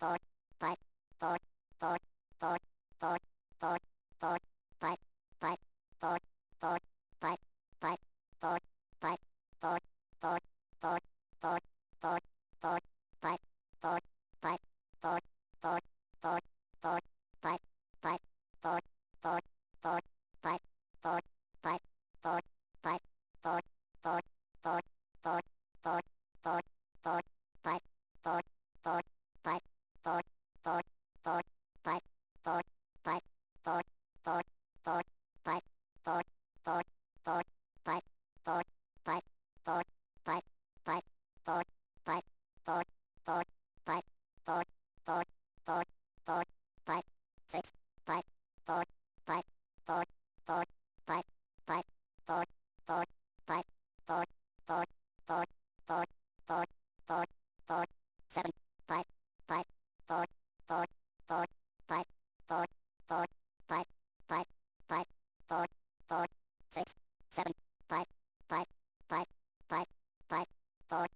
four, five, four, four, four, four, four, four, five, five, four, four, five, five, four, five, four, four, four, four, four, four, five, four, five, four, four, four, four, five, five, four, four, four, five, four, five, four, five, four, four, four, four, four, four, four, five, four. four, four, five, four, five, four, four, four, five, four, four, four, five, four, five, four, five, five, four, five, four, four, five, four, four, four, four, five, six, five, four, five, four, four, five, five, four, four, five, four, four, four, four, four, four, four, seven, five, five, four four, four, five, four, four, five, five, five, four, four, six, seven, five, five, five, five, five, four.